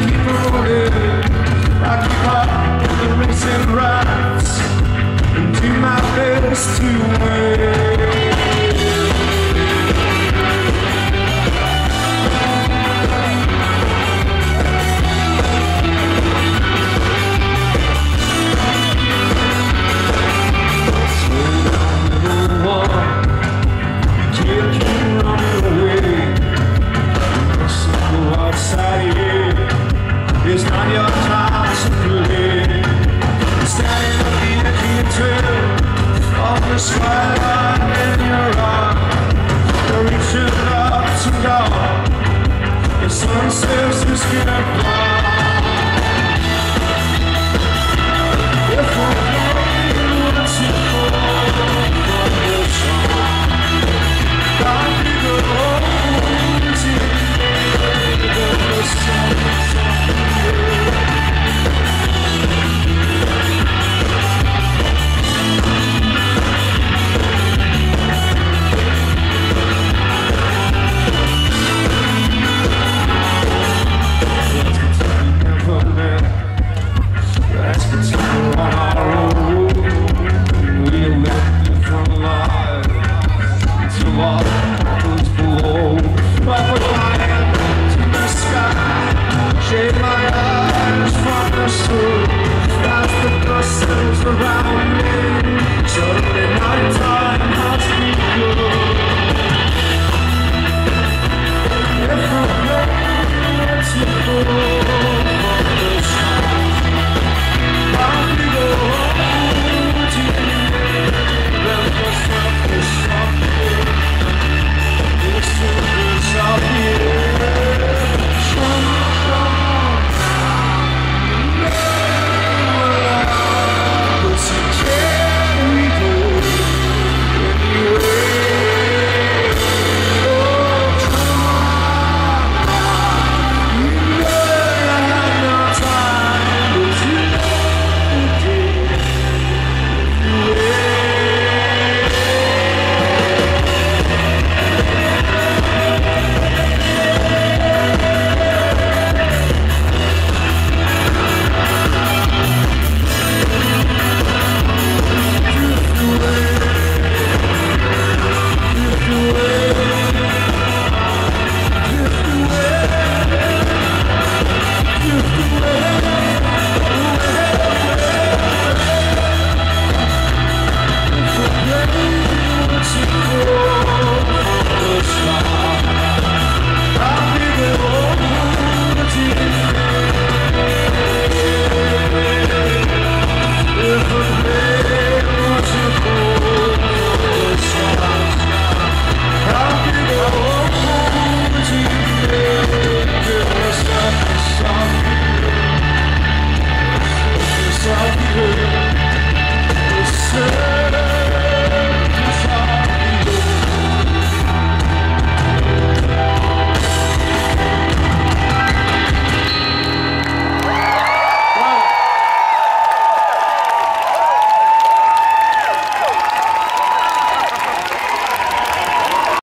keep rolling I keep up the racing rats And do my best to win the skyline in your arm. You're reaching understood as the dust settles around me.